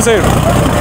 Cruzeiro.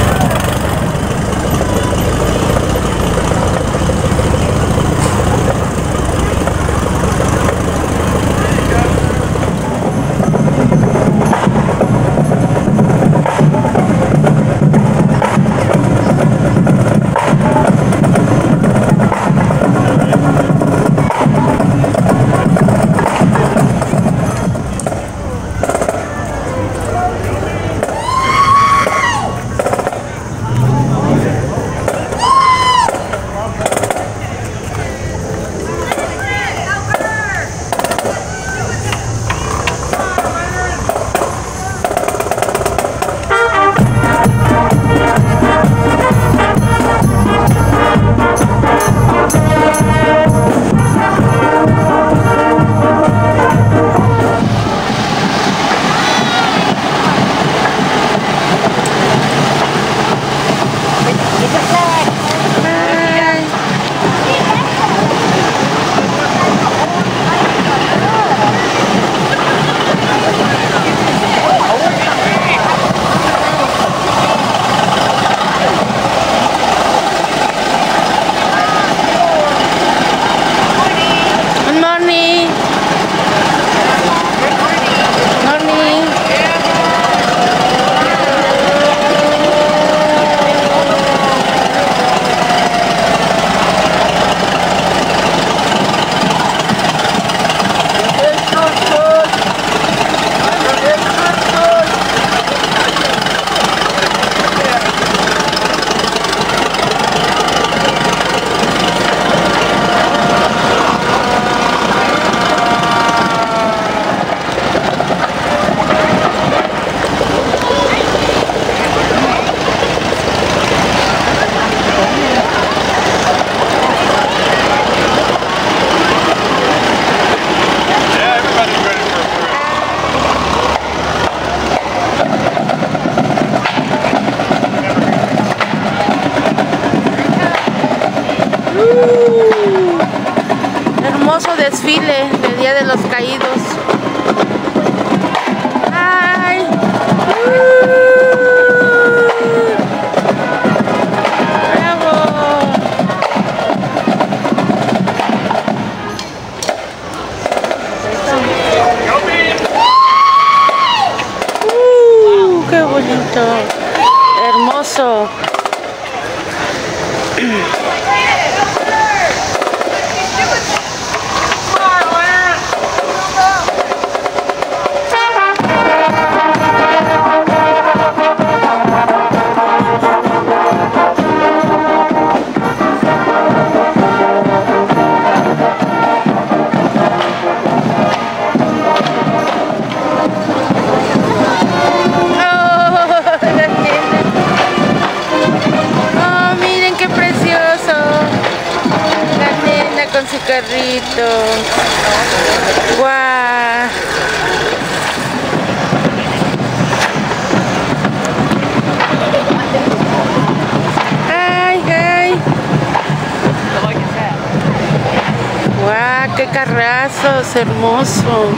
carrazos, hermoso.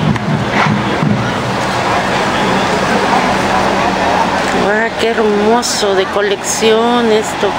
¡Guau, wow, qué hermoso de colección esto!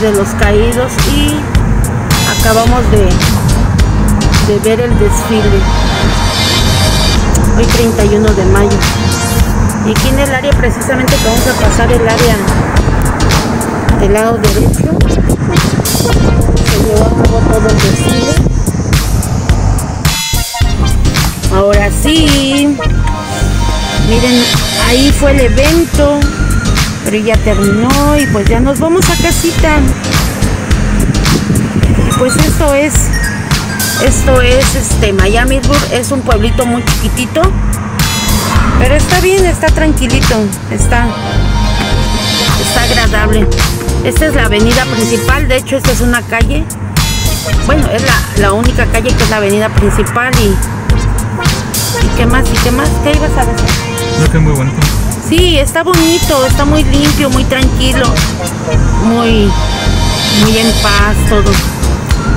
De los Caídos y acabamos de, de ver el desfile. Hoy 31 de mayo. Y aquí en el área precisamente que vamos a pasar el área del lado derecho. Todo el desfile. Ahora sí. Miren, ahí fue el evento. Pero ya terminó y pues ya nos vamos a casita. Y pues esto es. Esto es este Miami Es un pueblito muy chiquitito. Pero está bien, está tranquilito. Está. Está agradable. Esta es la avenida principal. De hecho, esta es una calle. Bueno, es la, la única calle que es la avenida principal y ¿Y qué más? ¿Y qué más? ¿Qué ibas a decir? Creo que muy bonito. Sí, está bonito, está muy limpio, muy tranquilo, muy, muy en paz todo.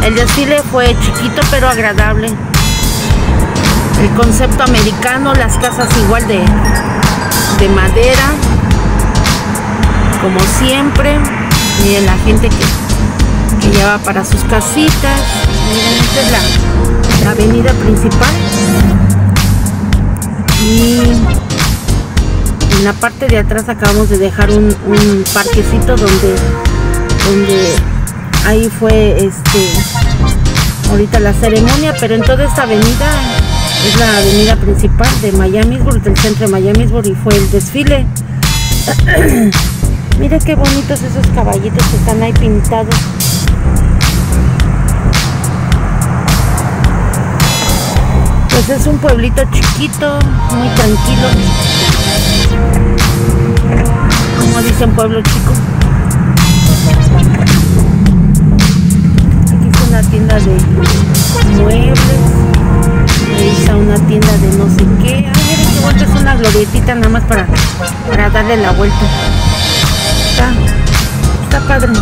El desfile fue chiquito pero agradable. El concepto americano, las casas igual de, de madera, como siempre. Miren la gente que, que lleva para sus casitas. Miren, esta es la, la avenida principal y en la parte de atrás acabamos de dejar un, parquecito donde donde ahí fue este ahorita la ceremonia pero en toda esta avenida es la avenida principal de Miamisburg del centro de Miamisburg y fue el desfile mire qué bonitos esos caballitos que están ahí pintados Pues es un pueblito chiquito, muy tranquilo. Como dicen pueblo chico. Aquí está una tienda de muebles. Ahí está una tienda de no sé qué. Ay, miren qué bonito, es una glorietita nada más para, para darle la vuelta. Está, está padre.